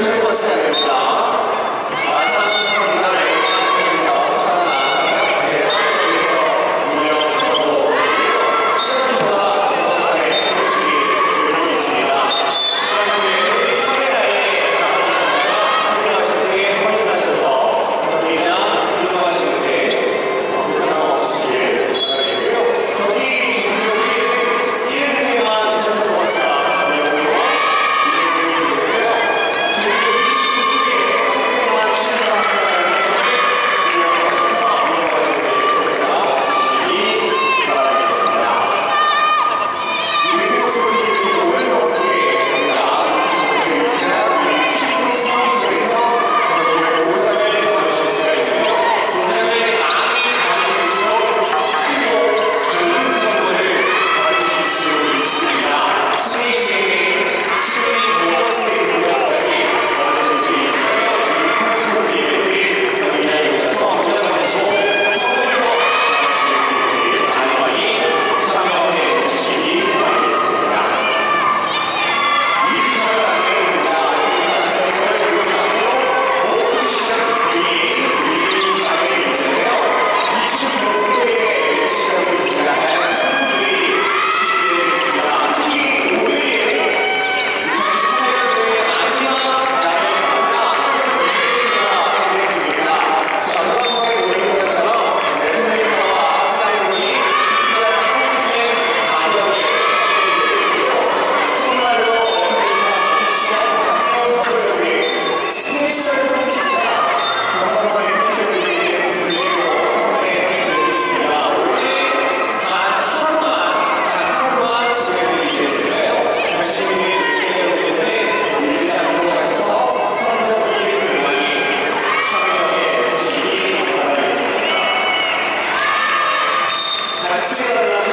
Muchas gracias. Let's see